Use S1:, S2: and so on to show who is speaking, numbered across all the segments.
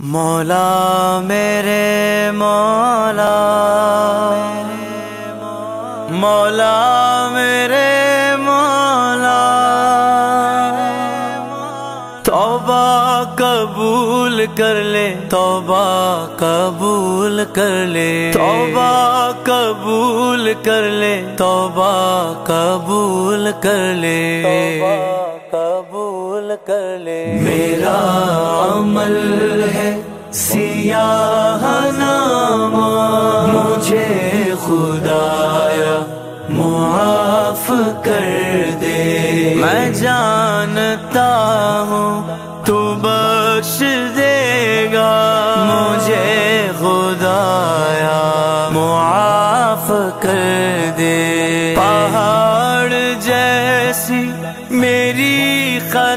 S1: मौला मेरे मौला मौला मेरे मौला। तौबा कबूल कर ले तौबा कबूल कर ले। तौबा कबूल कर ले तौबा कबूल कर ले। कबूल कर ले। मेरा सियाह नामा। मुझे खुदाया, मुआफ कर दे। मैं जानता हूँ, तू बख्श देगा। मुझे खुदाया, मुआफ कर दे। पहाड़ जैसी मेरी खताएँ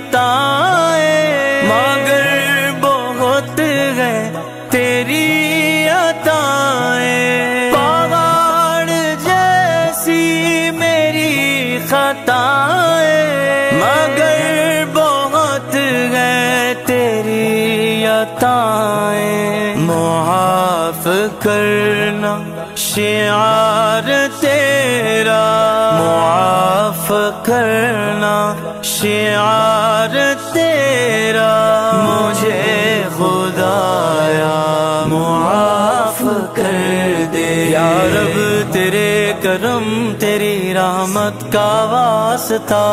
S1: तेरी जैसी मेरी मगर बहुत करना शियार तेरा। मुआफ करना शियार तेरा। रहमत का वास्ता।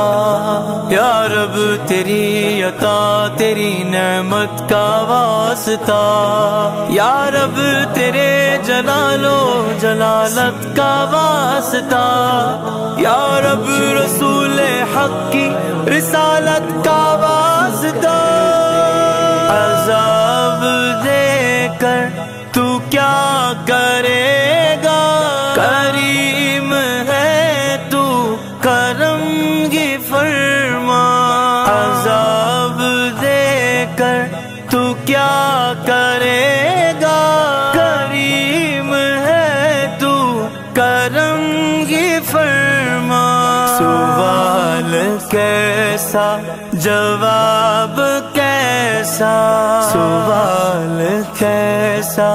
S1: या रब, तेरी अता, तेरी नमत का वास्ता। या रब, तेरे जलालो, जलालत का वास्ता। या रब, रसूल हक की रिसालत का वास्ता। करम की फरमा। सवाल कैसा जवाब कैसा? सवाल कैसा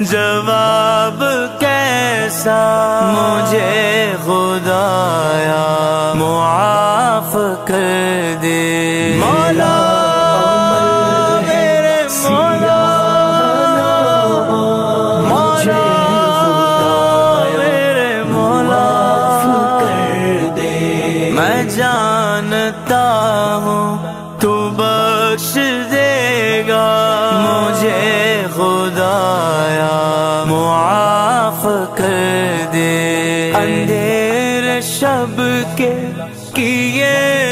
S1: जवाब कैसा? मुझे खुदाया मुआफ कर दे। मौला खुदाया मुआफ कर दे अंधेर शब के किए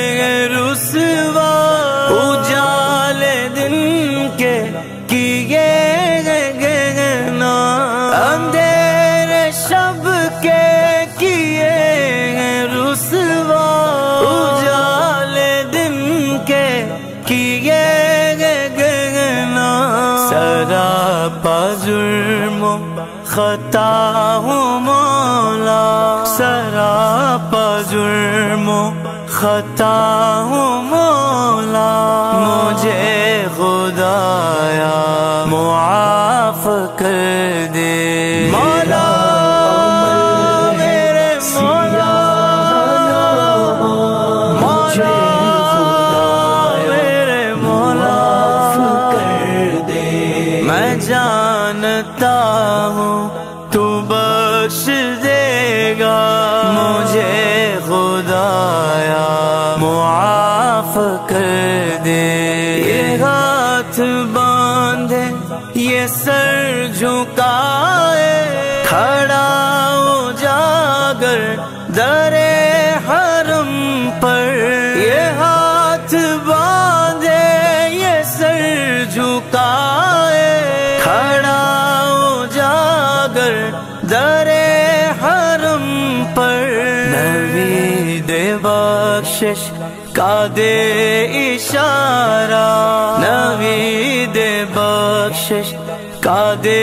S1: जुर्मो खता हूँ मौला। सरापा जुर्मो खता हूँ मौला। जानता हूँ, तू बख्श देगा। मुझे खुदाया मुआफ कर दे। ये हाथ बांधे, ये सर झुकाए। खड़ा हो जागर, दरे हरम पर। उजागर दरे हरम पर। नवी दे बख्शिश का दे इशारा। नवी दे बख्शिश का दे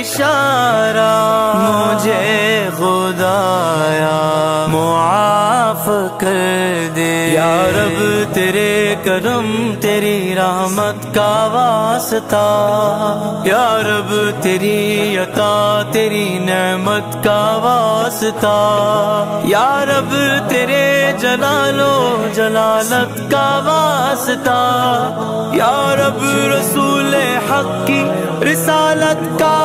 S1: इशारा। मुझे खुदाया मुआफ कर दे। या रब, तेरे करम, तेरी रहमत का वास्ता। या रब, तेरी अता, तेरी नेमत का वास्ता। या रब, तेरे जलालो, जलालत का वास्ता। या रब, रसूल हक की रिसालत का